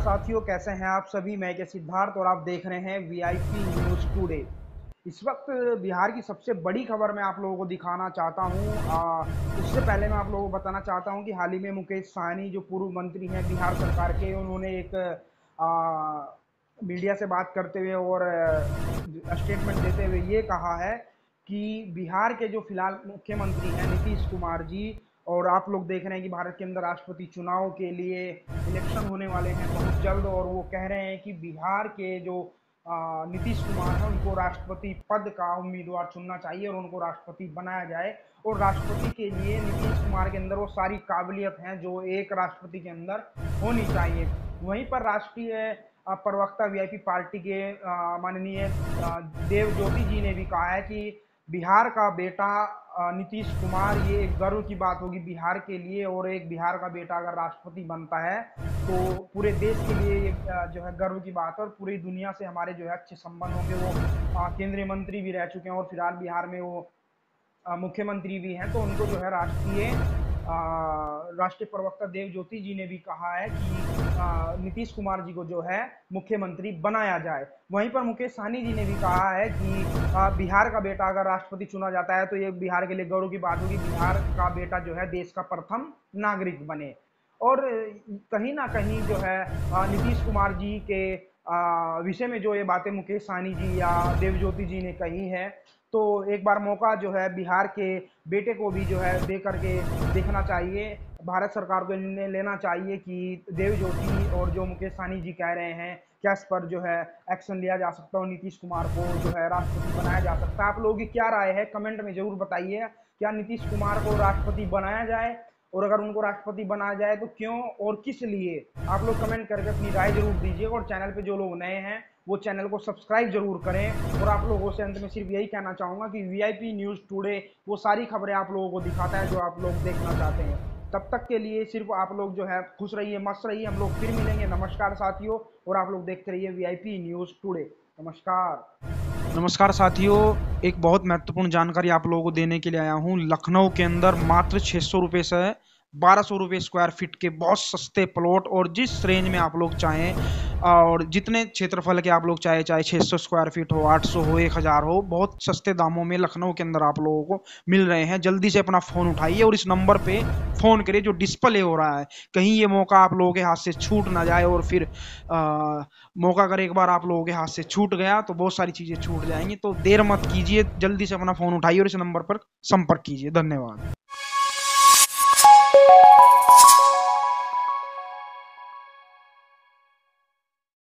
साथियों कैसे हैं आप सभी? मैं के सिद्धार्थ और आप देख रहे हैं वीआईपी न्यूज़ टुडे इस वक्त बिहार की सबसे बड़ी खबर मैं आप लोगों को दिखाना चाहता हूँ। उससे पहले मैं आप लोगों को बताना चाहता हूँ कि हाल ही में मुकेश सहनी जो पूर्व मंत्री हैं बिहार सरकार के उन्होंने एक आ, मीडिया से बात करते हुए और स्टेटमेंट देते हुए ये कहा है कि बिहार के जो फ़िलहाल मुख्यमंत्री हैं नीतीश कुमार जी और आप लोग देख रहे हैं कि भारत के अंदर राष्ट्रपति चुनाव के लिए इलेक्शन होने वाले हैं बहुत जल्द और वो कह रहे हैं कि बिहार के जो नीतीश कुमार हैं, उनको राष्ट्रपति पद का उम्मीदवार चुनना चाहिए और उनको राष्ट्रपति बनाया जाए। और राष्ट्रपति के लिए नीतीश कुमार के अंदर वो सारी काबिलियत हैं जो एक राष्ट्रपति के अंदर होनी चाहिए। वहीं पर राष्ट्रीय प्रवक्ता वीआईपी पार्टी के माननीय देव ज्योति जी ने भी कहा है कि बिहार का बेटा नीतीश कुमार, ये एक गर्व की बात होगी बिहार के लिए और एक बिहार का बेटा अगर राष्ट्रपति बनता है तो पूरे देश के लिए ये जो है गर्व की बात है और पूरी दुनिया से हमारे जो है अच्छे संबंध होंगे वो केंद्रीय मंत्री भी रह चुके हैं और फ़िलहाल बिहार में वो मुख्यमंत्री भी हैं तो उनको जो है राष्ट्रीय राष्ट्रीय प्रवक्ता देव ज्योति जी ने भी कहा है कि नीतीश कुमार जी को जो है मुख्यमंत्री बनाया जाए। वहीं पर मुकेश सहनी जी ने भी कहा है कि बिहार का बेटा अगर राष्ट्रपति चुना जाता है तो ये बिहार के लिए गौरव की बात होगी। बिहार का बेटा जो है देश का प्रथम नागरिक बने। और कहीं ना कहीं जो है नीतीश कुमार जी के विषय में जो ये बातें मुकेश सहनी जी या देवज्योति जी ने कही है तो एक बार मौका जो है बिहार के बेटे को भी जो है दे करके देखना चाहिए। भारत सरकार को निर्णय लेना चाहिए कि देव ज्योति और जो मुकेश सानी जी कह रहे हैं, क्या इस पर जो है एक्शन लिया जा सकता है और नीतीश कुमार को जो है राष्ट्रपति बनाया जा सकता है। आप लोगों की क्या राय है? कमेंट में ज़रूर बताइए। क्या नीतीश कुमार को राष्ट्रपति बनाया जाए? और अगर उनको राष्ट्रपति बनाया जाए तो क्यों और किस लिए? आप लोग कमेंट करके अपनी राय ज़रूर दीजिए और चैनल पे जो लोग नए हैं, वो चैनल को सब्सक्राइब ज़रूर करें। और आप लोगों से अंत में सिर्फ़ यही कहना चाहूँगा कि वीआईपी न्यूज़ टुडे वो सारी खबरें आप लोगों को दिखाता है जो आप लोग देखना चाहते हैं। तब तक के लिए सिर्फ़ आप लोग जो है खुश रहिए, मस्त रहिए। हम लोग फिर मिलेंगे। नमस्कार साथियों और आप लोग देखते रहिए वीआईपी न्यूज़ टुडे नमस्कार। नमस्कार साथियों। एक बहुत महत्वपूर्ण जानकारी आप लोगों को देने के लिए आया हूँ। लखनऊ के अंदर मात्र छः सौ रुपये से बारह सौ रुपये स्क्वायर फीट के बहुत सस्ते प्लॉट और जिस रेंज में आप लोग चाहें और जितने क्षेत्रफल के आप लोग चाहे चाहे 600 स्क्वायर फीट हो 800 हो 1000 हो बहुत सस्ते दामों में लखनऊ के अंदर आप लोगों को मिल रहे हैं। जल्दी से अपना फ़ोन उठाइए और इस नंबर पे फ़ोन करिए जो डिस्प्ले हो रहा है। कहीं ये मौका आप लोगों के हाथ से छूट ना जाए और फिर आ, मौका अगर एक बार आप लोगों के हाथ से छूट गया तो बहुत सारी चीज़ें छूट जाएँगी। तो देर मत कीजिए जल्दी से अपना फ़ोन उठाइए और इस नंबर पर संपर्क कीजिए। धन्यवाद।